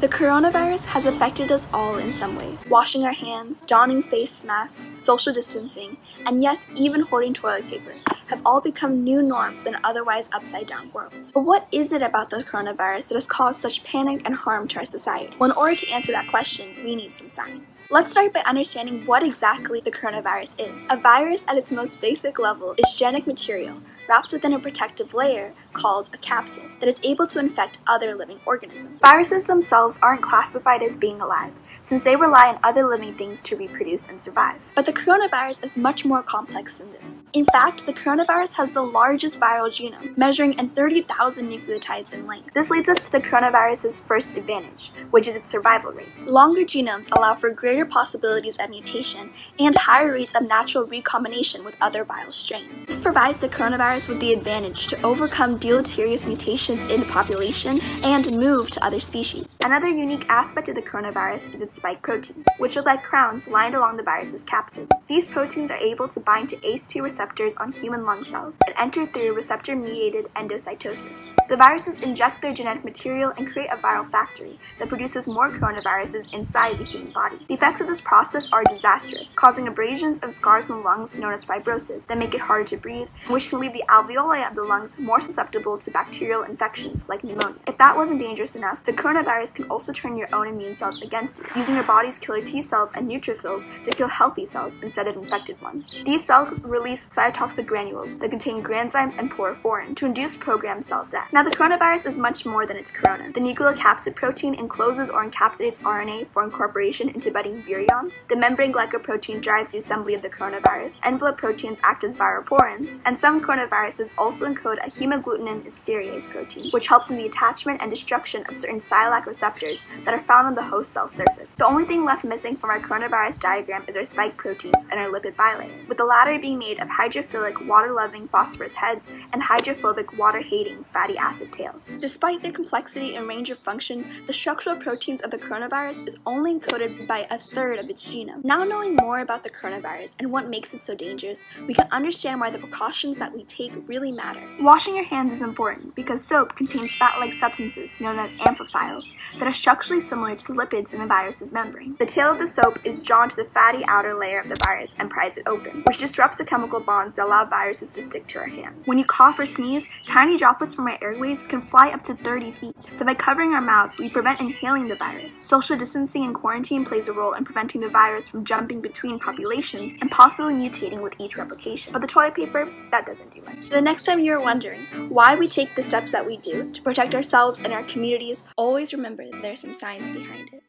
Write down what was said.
The coronavirus has affected us all in some ways. Washing our hands, donning face masks, social distancing, and yes, even hoarding toilet paper have all become new norms in otherwise upside down worlds. But what is it about the coronavirus that has caused such panic and harm to our society? Well, in order to answer that question, we need some science. Let's start by understanding what exactly the coronavirus is. A virus at its most basic level is genetic material wrapped within a protective layer called a capsid that is able to infect other living organisms. Viruses themselves aren't classified as being alive, since they rely on other living things to reproduce and survive. But the coronavirus is much more complex than this. In fact, the coronavirus has the largest viral genome, measuring in 30,000 nucleotides in length. This leads us to the coronavirus's first advantage, which is its survival rate. Longer genomes allow for greater possibilities of mutation and higher rates of natural recombination with other viral strains. This provides the coronavirus with the advantage to overcome deleterious mutations in the population and move to other species. Another unique aspect of the coronavirus is its spike proteins, which look like crowns lined along the virus's capsid. These proteins are able to bind to ACE2 receptors on human lung cells enter through receptor-mediated endocytosis. The viruses inject their genetic material and create a viral factory that produces more coronaviruses inside the human body. The effects of this process are disastrous, causing abrasions and scars in the lungs known as fibrosis that make it harder to breathe, which can leave the alveoli of the lungs more susceptible to bacterial infections like pneumonia. If that wasn't dangerous enough, the coronavirus can also turn your own immune cells against you, using your body's killer T cells and neutrophils to kill healthy cells instead of infected ones. These cells release cytotoxic granules that contain granzymes and perforin to induce programmed cell death. Now, the coronavirus is much more than its corona. The nucleocapsid protein encloses or encapsulates RNA for incorporation into budding virions. The membrane glycoprotein drives the assembly of the coronavirus. Envelope proteins act as viral porins, and some coronaviruses also encode a hemagglutinin esterase protein, which helps in the attachment and destruction of certain sialic receptors that are found on the host cell surface. The only thing left missing from our coronavirus diagram is our spike proteins and our lipid bilayer, with the latter being made of hydrophilic, water-loving phosphorus heads and hydrophobic, water-hating fatty acid tails. Despite their complexity and range of function, the structural proteins of the coronavirus is only encoded by a third of its genome. Now knowing more about the coronavirus and what makes it so dangerous, we can understand why the precautions that we take really matter. Washing your hands is important because soap contains fat-like substances known as amphiphiles that are structurally similar to the lipids in the virus's membrane. The tail of the soap is drawn to the fatty outer layer of the virus and pries it open, which disrupts the chemical bonds that allow viruses to stick to our hands. When you cough or sneeze, tiny droplets from our airways can fly up to 30 feet. So by covering our mouths, we prevent inhaling the virus. Social distancing and quarantine plays a role in preventing the virus from jumping between populations and possibly mutating with each replication. But the toilet paper, that doesn't do much. The next time you're wondering why we take the steps that we do to protect ourselves and our communities, always remember that there's some science behind it.